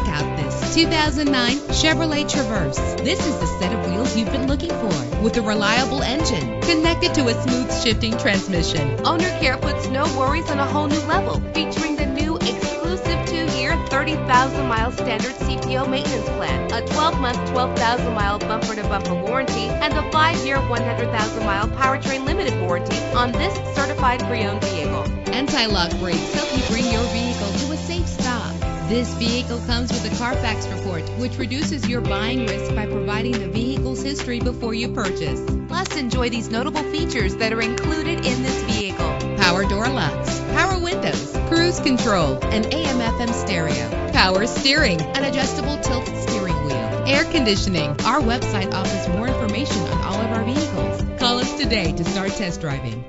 2009 Chevrolet Traverse. This is the set of wheels you've been looking for with a reliable engine connected to a smooth shifting transmission. Owner Care puts no worries on a whole new level, featuring the new exclusive two-year, 30,000 mile standard CPO maintenance plan, a 12-month, 12,000 mile bumper-to-bumper warranty, and a 5-year, 100,000 mile powertrain limited warranty on this certified pre-owned vehicle. Anti-lock brakes help you bring This vehicle comes with a Carfax report, which reduces your buying risk by providing the vehicle's history before you purchase. Plus, enjoy these notable features that are included in this vehicle. Power door locks, power windows, cruise control, an AM FM stereo, power steering, an adjustable tilt steering wheel, air conditioning. Our website offers more information on all of our vehicles. Call us today to start test driving.